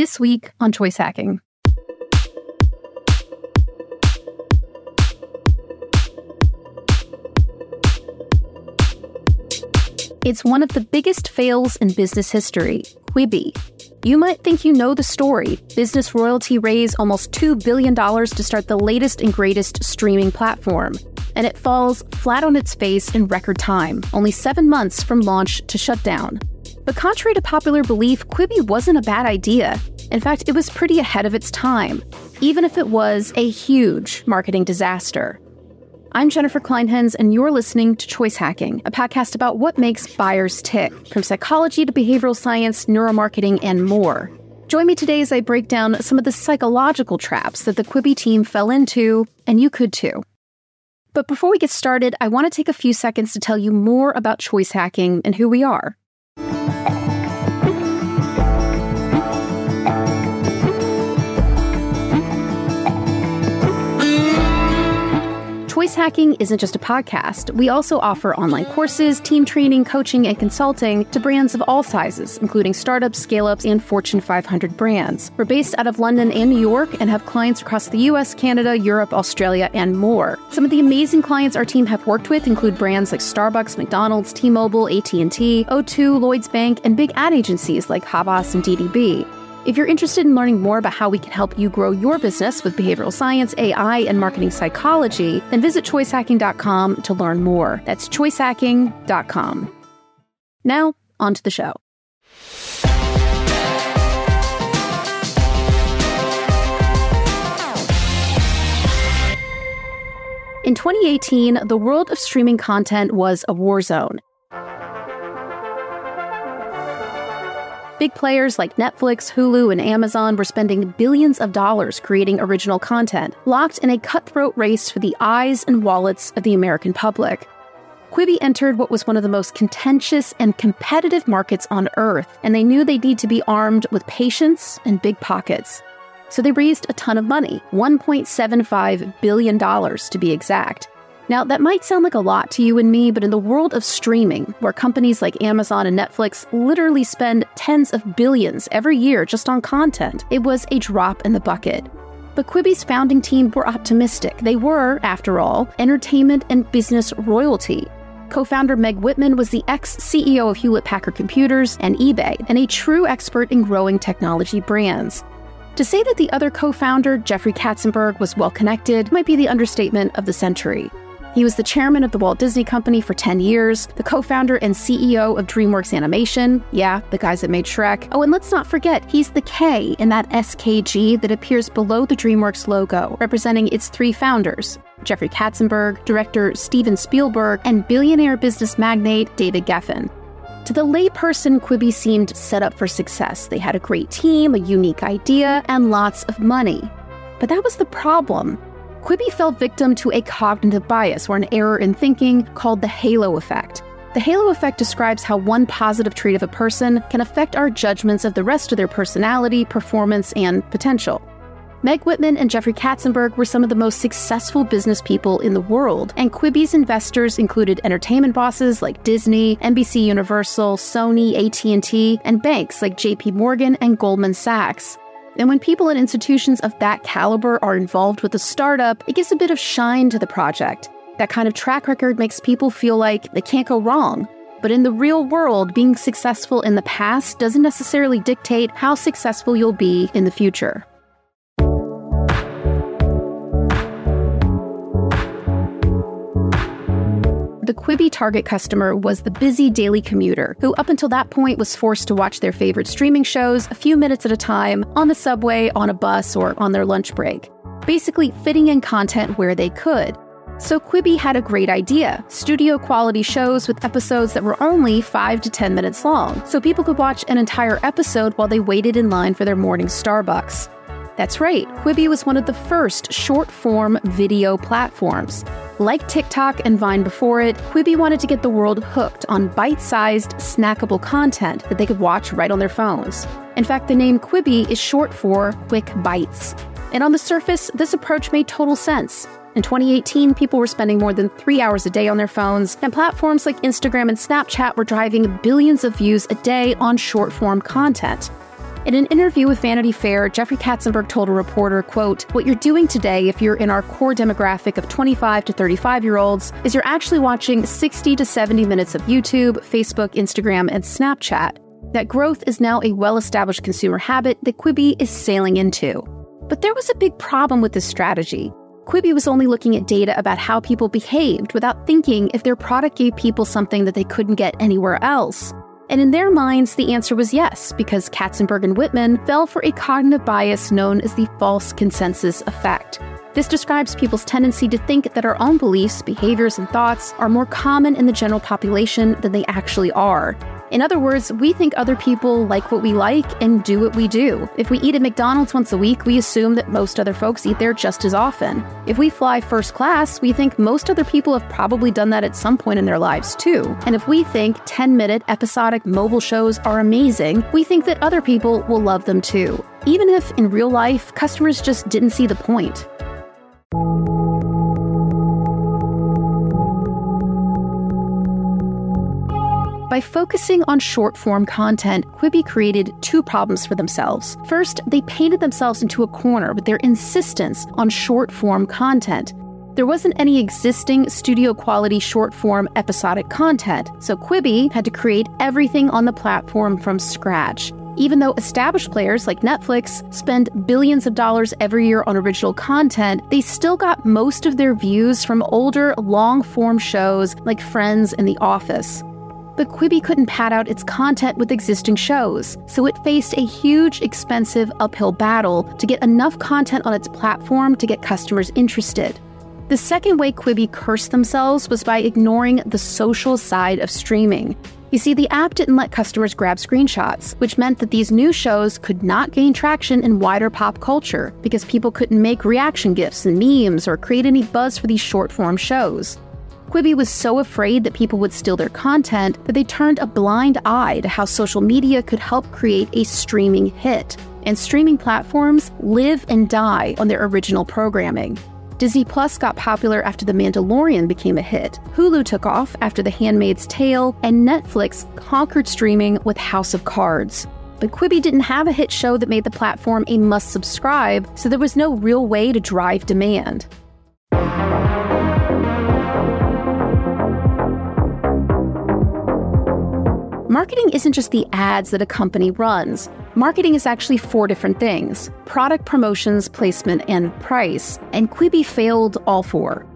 This week on Choice Hacking. It's one of the biggest fails in business history Quibi. You might think you know the story. Business royalty raised almost $2 billion to start the latest and greatest streaming platform. And it falls flat on its face in record time, only seven months from launch to shutdown. But contrary to popular belief, Quibi wasn't a bad idea. In fact, it was pretty ahead of its time, even if it was a huge marketing disaster. I'm Jennifer Clinehens, and you're listening to Choice Hacking, a podcast about what makes buyers tick, from psychology to behavioral science, neuromarketing, and more. Join me today as I break down some of the psychological traps that the Quibi team fell into, and you could too. But before we get started, I want to take a few seconds to tell you more about choice hacking and who we are. Choice Hacking isn't just a podcast. We also offer online courses, team training, coaching, and consulting to brands of all sizes, including startups, scale ups, and Fortune 500 brands. We're based out of London and New York and have clients across the US, Canada, Europe, Australia, and more. Some of the amazing clients our team have worked with include brands like Starbucks, McDonald's, T-Mobile, AT&T, O2, Lloyds Bank, and big ad agencies like Havas and DDB. If you're interested in learning more about how we can help you grow your business with behavioral science, AI, and marketing psychology, then visit choicehacking.com to learn more. That's choicehacking.com. Now, on to the show. In 2018, the world of streaming content was a war zone. Big players like Netflix, Hulu, and Amazon were spending billions of dollars creating original content, locked in a cutthroat race for the eyes and wallets of the American public. Quibi entered what was one of the most contentious and competitive markets on earth, and they knew they'd need to be armed with patience and big pockets. So they raised a ton of money $1.75 billion to be exact. Now, that might sound like a lot to you and me, but in the world of streaming, where companies like Amazon and Netflix literally spend tens of billions every year just on content, it was a drop in the bucket. But Quibi's founding team were optimistic. They were, after all, entertainment and business royalty. Co founder Meg Whitman was the ex CEO of Hewlett Packard Computers and eBay, and a true expert in growing technology brands. To say that the other co founder, Jeffrey Katzenberg, was well connected might be the understatement of the century. He was the chairman of the Walt Disney Company for 10 years, the co founder and CEO of DreamWorks Animation. Yeah, the guys that made Shrek. Oh, and let's not forget, he's the K in that SKG that appears below the DreamWorks logo, representing its three founders Jeffrey Katzenberg, director Steven Spielberg, and billionaire business magnate David Geffen. To the layperson, Quibi seemed set up for success. They had a great team, a unique idea, and lots of money. But that was the problem. Quibi fell victim to a cognitive bias or an error in thinking called the halo effect. The halo effect describes how one positive trait of a person can affect our judgments of the rest of their personality, performance, and potential. Meg Whitman and Jeffrey Katzenberg were some of the most successful business people in the world, and Quibi's investors included entertainment bosses like Disney, NBC Universal, Sony, AT&T, and banks like JP Morgan and Goldman Sachs. And when people at institutions of that caliber are involved with a startup, it gives a bit of shine to the project. That kind of track record makes people feel like they can't go wrong. But in the real world, being successful in the past doesn't necessarily dictate how successful you'll be in the future. The Quibi target customer was the busy daily commuter, who up until that point was forced to watch their favorite streaming shows a few minutes at a time on the subway, on a bus, or on their lunch break, basically fitting in content where they could. So Quibi had a great idea studio quality shows with episodes that were only 5 to 10 minutes long, so people could watch an entire episode while they waited in line for their morning Starbucks. That's right, Quibi was one of the first short form video platforms. Like TikTok and Vine before it, Quibi wanted to get the world hooked on bite sized, snackable content that they could watch right on their phones. In fact, the name Quibi is short for Quick Bites. And on the surface, this approach made total sense. In 2018, people were spending more than three hours a day on their phones, and platforms like Instagram and Snapchat were driving billions of views a day on short form content. In an interview with Vanity Fair, Jeffrey Katzenberg told a reporter, quote, What you're doing today, if you're in our core demographic of 25 to 35 year olds, is you're actually watching 60 to 70 minutes of YouTube, Facebook, Instagram, and Snapchat. That growth is now a well established consumer habit that Quibi is sailing into. But there was a big problem with this strategy. Quibi was only looking at data about how people behaved without thinking if their product gave people something that they couldn't get anywhere else. And in their minds, the answer was yes, because Katzenberg and Whitman fell for a cognitive bias known as the false consensus effect. This describes people's tendency to think that our own beliefs, behaviors, and thoughts are more common in the general population than they actually are. In other words, we think other people like what we like and do what we do. If we eat at McDonald's once a week, we assume that most other folks eat there just as often. If we fly first class, we think most other people have probably done that at some point in their lives too. And if we think 10 minute episodic mobile shows are amazing, we think that other people will love them too. Even if in real life, customers just didn't see the point. By focusing on short form content, Quibi created two problems for themselves. First, they painted themselves into a corner with their insistence on short form content. There wasn't any existing studio quality short form episodic content, so Quibi had to create everything on the platform from scratch. Even though established players like Netflix spend billions of dollars every year on original content, they still got most of their views from older, long form shows like Friends and The Office but Quibi couldn't pad out its content with existing shows, so it faced a huge, expensive uphill battle to get enough content on its platform to get customers interested. The second way Quibi cursed themselves was by ignoring the social side of streaming. You see, the app didn't let customers grab screenshots, which meant that these new shows could not gain traction in wider pop culture because people couldn't make reaction gifs and memes or create any buzz for these short form shows. Quibi was so afraid that people would steal their content that they turned a blind eye to how social media could help create a streaming hit. And streaming platforms live and die on their original programming. Disney Plus got popular after The Mandalorian became a hit. Hulu took off after The Handmaid's Tale, and Netflix conquered streaming with House of Cards. But Quibi didn't have a hit show that made the platform a must subscribe, so there was no real way to drive demand. Marketing isn't just the ads that a company runs. Marketing is actually four different things product promotions, placement, and price. And Quibi failed all four.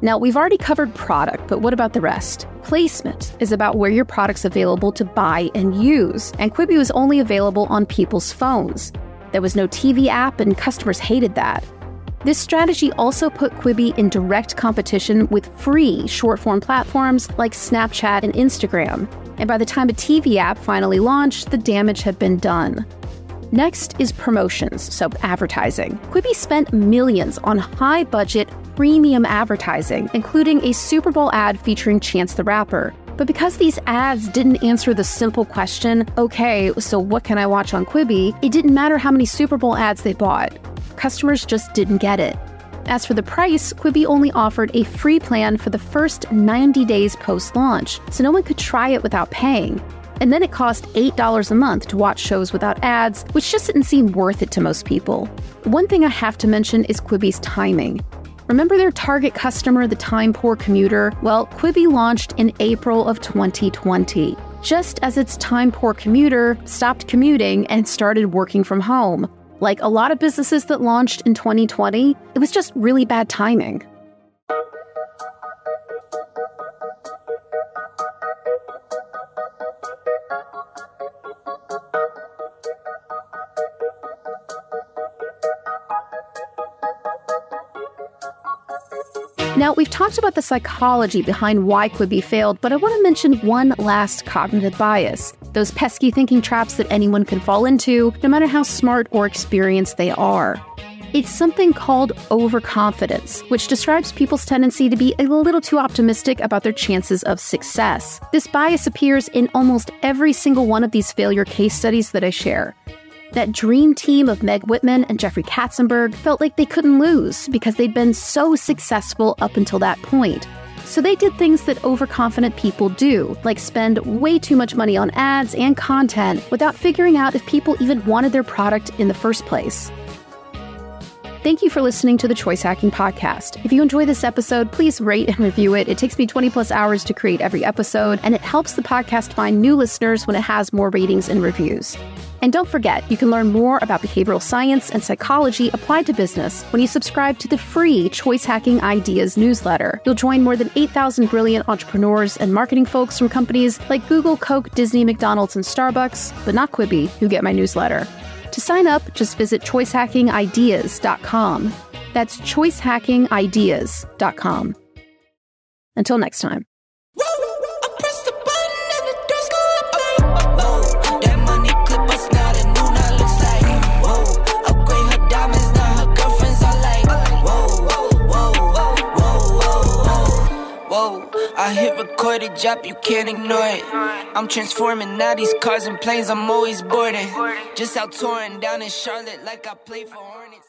Now, we've already covered product, but what about the rest? Placement is about where your product's available to buy and use, and Quibi was only available on people's phones. There was no TV app, and customers hated that. This strategy also put Quibi in direct competition with free short form platforms like Snapchat and Instagram and by the time a TV app finally launched, the damage had been done. Next is promotions, so advertising. Quibi spent millions on high budget, premium advertising, including a Super Bowl ad featuring Chance the Rapper. But because these ads didn't answer the simple question, okay, so what can I watch on Quibi, it didn't matter how many Super Bowl ads they bought. Customers just didn't get it. As for the price, Quibi only offered a free plan for the first 90 days post launch, so no one could try it without paying. And then it cost $8 a month to watch shows without ads, which just didn't seem worth it to most people. One thing I have to mention is Quibi's timing. Remember their target customer, the time poor commuter? Well, Quibi launched in April of 2020, just as its time poor commuter stopped commuting and started working from home. Like a lot of businesses that launched in 2020, it was just really bad timing. Now, we've talked about the psychology behind why Quibi failed, but I want to mention one last cognitive bias those pesky thinking traps that anyone can fall into, no matter how smart or experienced they are. It's something called overconfidence, which describes people's tendency to be a little too optimistic about their chances of success. This bias appears in almost every single one of these failure case studies that I share. That dream team of Meg Whitman and Jeffrey Katzenberg felt like they couldn't lose because they'd been so successful up until that point. So they did things that overconfident people do, like spend way too much money on ads and content without figuring out if people even wanted their product in the first place. Thank you for listening to the Choice Hacking Podcast. If you enjoy this episode, please rate and review it. It takes me 20 plus hours to create every episode, and it helps the podcast find new listeners when it has more ratings and reviews. And don't forget, you can learn more about behavioral science and psychology applied to business when you subscribe to the free Choice Hacking Ideas newsletter. You'll join more than 8,000 brilliant entrepreneurs and marketing folks from companies like Google, Coke, Disney, McDonald's, and Starbucks, but not Quibi, who get my newsletter. To sign up, just visit choicehackingideas.com. That's choicehackingideas.com. Until next time. Recorded drop, you can't ignore it. I'm transforming now these cars and planes, I'm always boarding. Just out touring down in Charlotte like I play for Hornets.